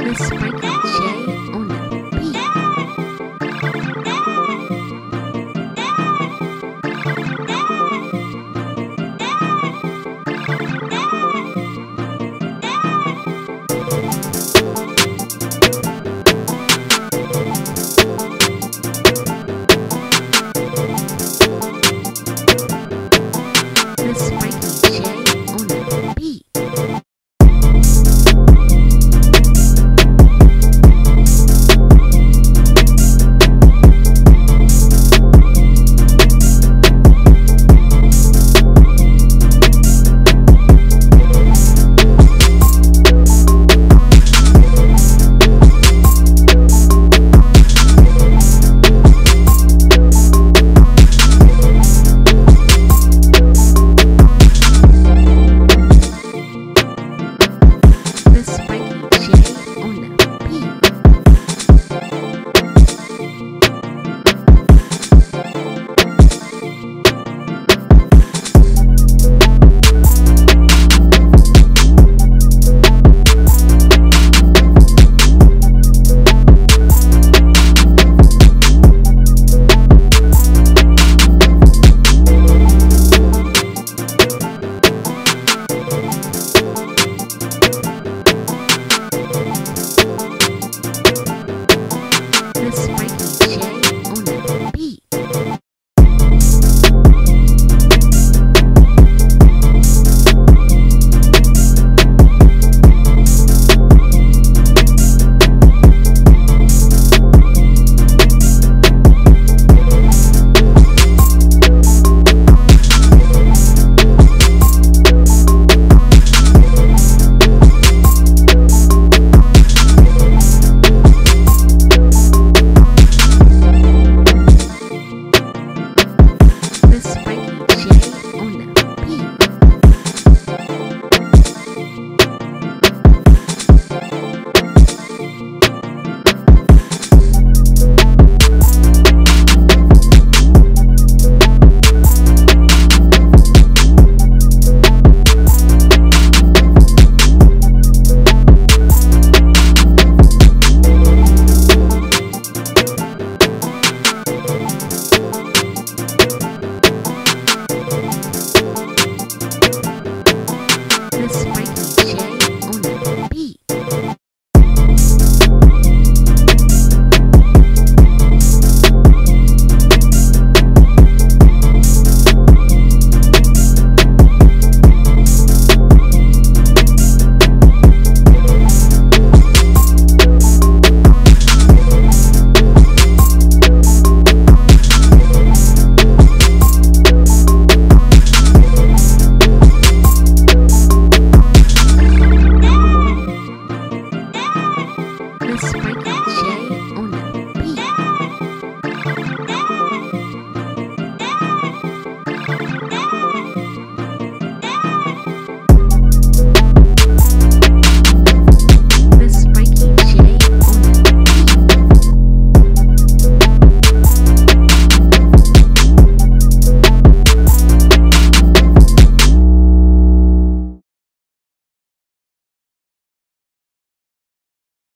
Miss Sprinkle